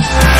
Wow.